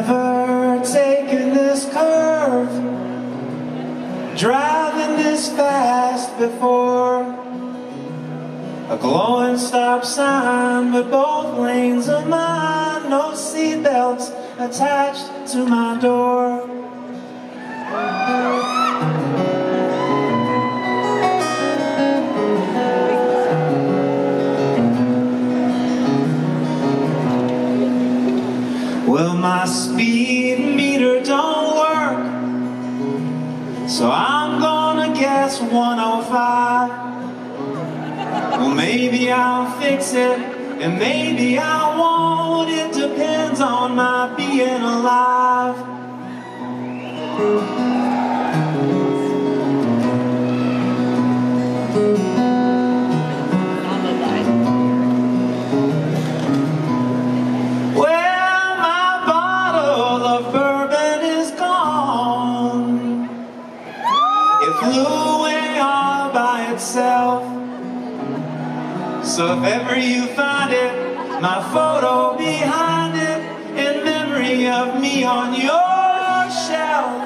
never taken this curve. Driving this fast before. A glowing stop sign But both lanes are mine. No seatbelts attached to my door. So I'm gonna guess 105. Well, maybe I'll fix it, and maybe I won't. It depends on my being alive. Itself. So if ever you find it, my photo behind it, in memory of me on your shelf.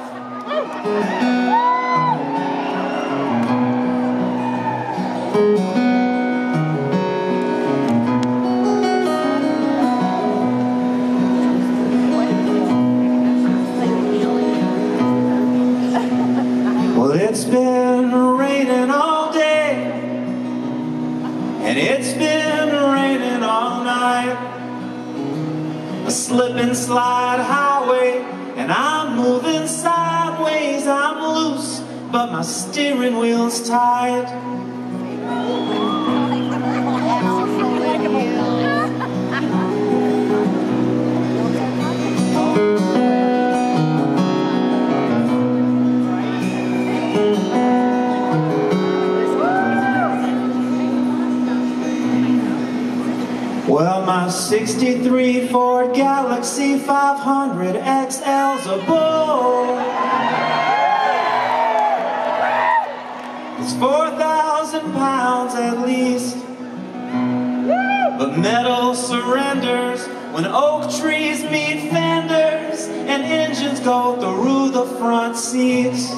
It's been and it's been raining all night. A slip and slide highway, and I'm moving sideways. I'm loose, but my steering wheel's tight. My 63 Ford Galaxie 500 XL's a bull. It's 4,000 pounds at least. But metal surrenders when oak trees meet fenders and engines go through the front seats.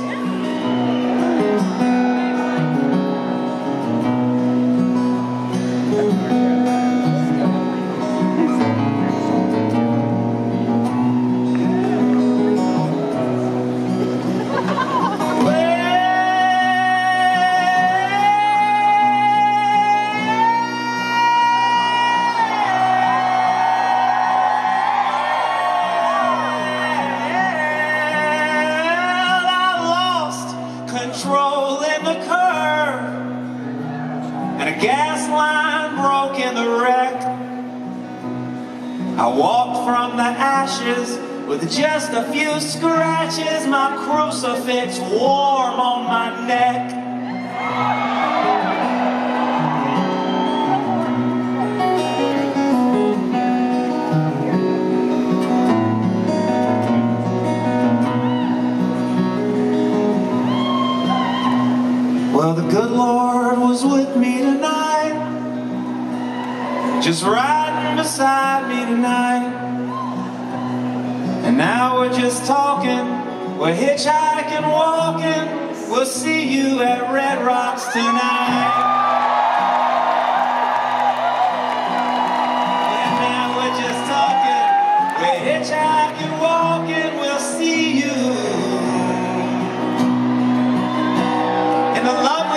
Gas line broke in the wreck. I walked from the ashes with just a few scratches, my crucifix warm on my neck. The good Lord was with me tonight, just riding beside me tonight. And now we're just talking, we're hitchhiking, walking.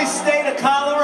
state of Colorado.